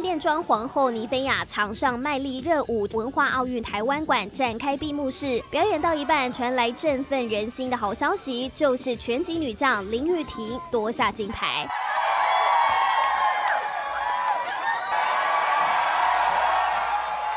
变装皇后尼菲亚场上卖力热舞，文化奥运台湾馆展开闭幕式，表演到一半传来振奋人心的好消息，就是拳击女将林玉婷夺下金牌。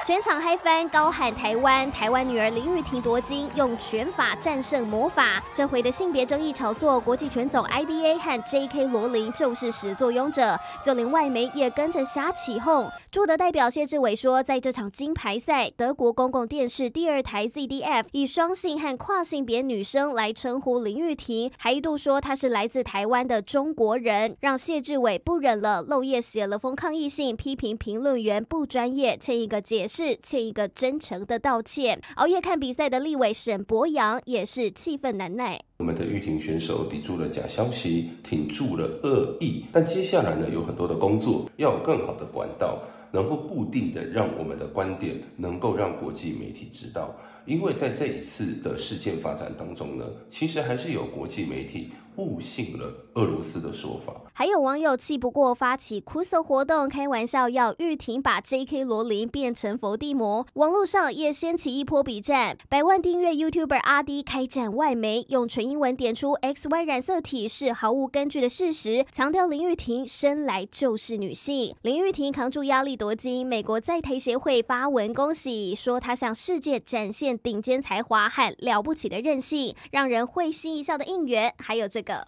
全场嗨翻，高喊台湾！台湾女儿林玉婷夺金，用拳法战胜魔法。这回的性别争议炒作，国际拳总 IBA 和 JK 罗琳就是始作俑者，就连外媒也跟着瞎起哄。朱德代表谢志伟说，在这场金牌赛，德国公共电视第二台 ZDF 以双性和跨性别女生来称呼林玉婷，还一度说她是来自台湾的中国人，让谢志伟不忍了，漏夜写了封抗议信，批评评论员不专业，欠一个解释。是欠一个真诚的道歉。熬夜看比赛的立委沈博阳也是气愤难耐。我们的玉婷选手抵住了假消息，挺住了恶意，但接下来呢，有很多的工作要有更好的管道，能够固定的让我们的观点能够让国际媒体知道。因为在这一次的事件发展当中呢，其实还是有国际媒体误信了俄罗斯的说法。还有网友气不过，发起哭诉活动，开玩笑要玉婷把 J.K. 罗琳变成伏地魔。网络上也掀起一波比战，百万订阅 YouTuber 阿 D 开战外媒，用纯英文点出 XY 染色体是毫无根据的事实，强调林玉婷生来就是女性。林玉婷扛住压力夺金，美国在台协会发文恭喜，说她向世界展现顶尖才华和了不起的韧性，让人会心一笑的应援。还有这个。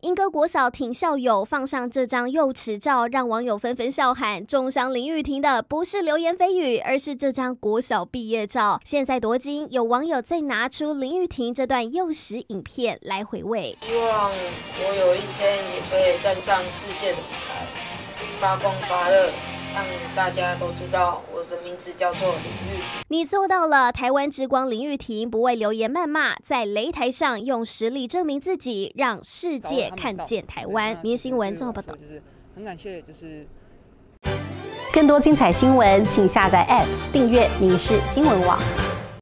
英歌国小挺校友放上这张幼齿照，让网友纷纷笑喊：重伤林玉婷的不是流言蜚语，而是这张国小毕业照。现在夺金，有网友再拿出林玉婷这段幼时影片来回味。希望我有一天也可以站上世界的舞台，发光发热。让大家都知道我的名字叫做林玉婷。你做到了，台湾之光林玉婷不为流言谩骂，在擂台上用实力证明自己，让世界看见台湾。明新闻这么报道。就是很感谢，就是更多精彩新闻，请下载 App 订阅《民事新闻网》。